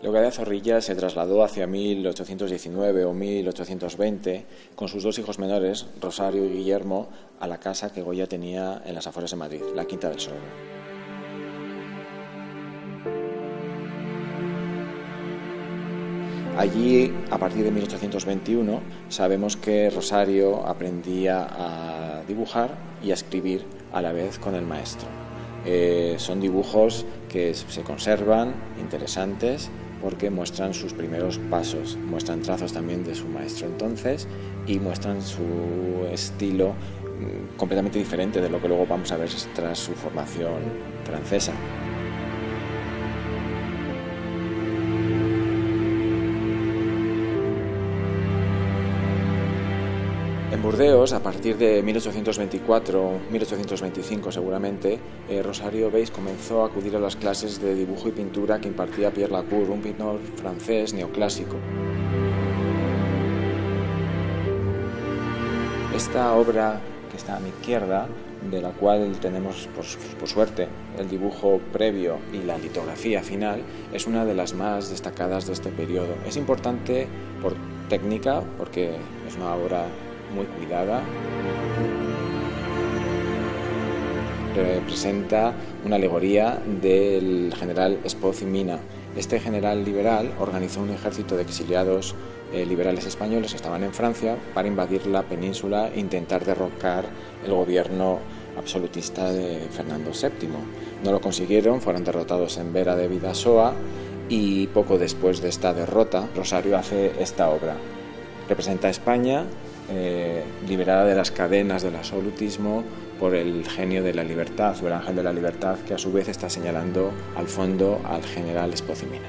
Localidad de Zorrilla se trasladó hacia 1819 o 1820 con sus dos hijos menores, Rosario y Guillermo, a la casa que Goya tenía en las afueras de Madrid, la Quinta del Sol. Allí, a partir de 1821, sabemos que Rosario aprendía a dibujar y a escribir a la vez con el maestro. Eh, son dibujos que se conservan, interesantes, porque muestran sus primeros pasos, muestran trazos también de su maestro entonces y muestran su estilo mm, completamente diferente de lo que luego vamos a ver tras su formación francesa. En Burdeos, a partir de 1824-1825 seguramente, eh, Rosario Beis comenzó a acudir a las clases de dibujo y pintura que impartía Pierre Lacour, un pintor francés neoclásico. Esta obra que está a mi izquierda, de la cual tenemos por, por, suerte el dibujo previo y la litografía final, es una de las más destacadas de este periodo. Es importante por técnica, porque es una obra muy cuidada. Representa una alegoría del general Espoz y Mina. Este general liberal organizó un ejército de exiliados eh, liberales españoles que estaban en Francia para invadir la península e intentar derrocar el gobierno absolutista de Fernando VII. No lo consiguieron, fueron derrotados en Vera de Vidasoa y poco después de esta derrota, Rosario hace esta obra. Representa a España eh, liberada de las cadenas del absolutismo por el genio de la libertad o el ángel de la libertad que a su vez está señalando al fondo al general Espozimina.